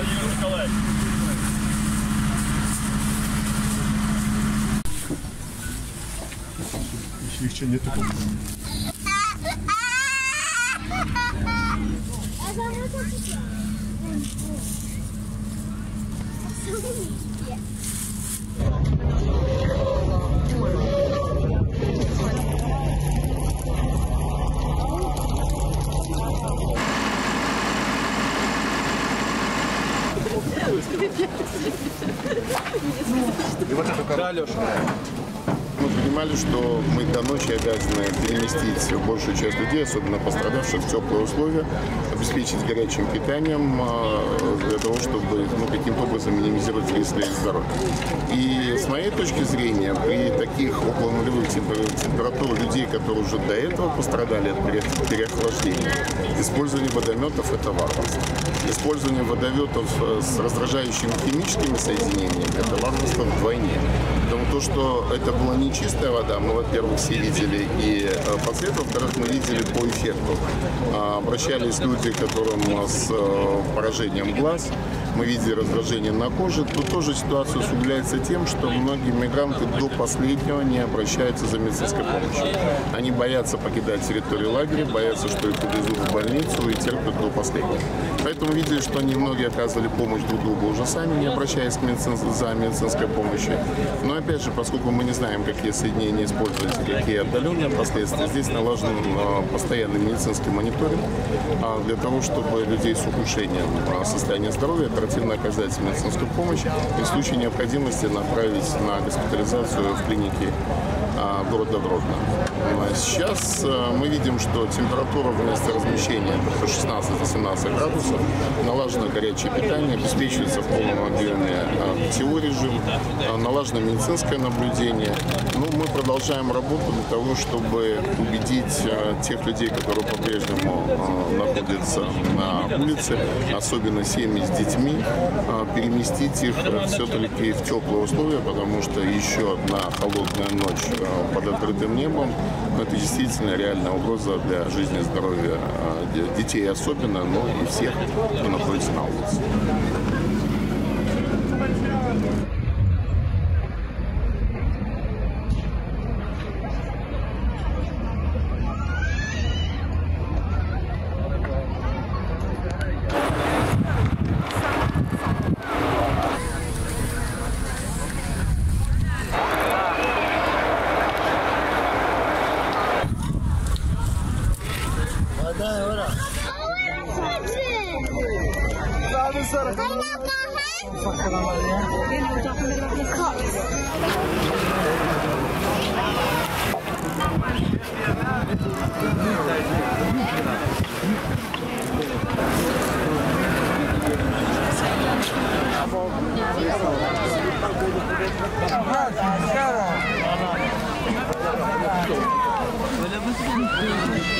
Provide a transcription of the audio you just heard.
Владимир Николаевич. Их еще нету. Ну, и вот эту коробку. Да, Леша. Мы понимали, что мы до ночи обязаны переместить большую часть людей, особенно пострадавших, в теплые условия, обеспечить горячим питанием э, для того, чтобы ну, каким-то образом минимизировать риск для их здоровья. И с моей точки зрения, при таких около нулевых темпер- температур людей, которые уже до этого пострадали от пере- переохлаждения, использование водометов – это варварство. Использование водометов э, с раздражающими химическими соединениями – это варварство вдвойне. То, что это была не чистая вода, мы, во-первых, все видели, и э, последствия, во-вторых, мы видели по эффекту. А, Обращались люди, которым э, с э, поражением глаз, мы видели раздражение на коже. Тут тоже ситуация усугубляется тем, что многие мигранты до последнего не обращаются за медицинской помощью. Они боятся покидать территорию лагеря, боятся, что их повезут в больницу и терпят до последнего. Поэтому видели, что они многие оказывали помощь друг другу уже сами, не обращаясь к медицин- за медицинской помощью. Но опять же, поскольку мы не знаем, какие соединения использовать и какие отдаленные последствия, здесь налажен э, постоянный медицинский мониторинг а, для того, чтобы людей с ухудшением э, состояния здоровья оперативно оказать медицинскую помощь и в случае необходимости направить на госпитализацию в клинике а, города Гродно. А Сейчас э, мы видим, что температура в месте размещения это 16-17 градусов, налажено горячее питание, обеспечивается в полном объеме э, питьевой режим, налажено медицинское наблюдение. Ну, мы продолжаем работу для того, чтобы убедить тех людей, которые по-прежнему находятся на улице, особенно семьи с детьми, переместить их все-таки в теплые условия, потому что еще одна холодная ночь под открытым небом ну, это действительно реальная угроза для жизни и здоровья де- детей особенно, но и всех, кто находится на улице. Да, ура. Sağını sarı. Sakın var ya. Öyle mi?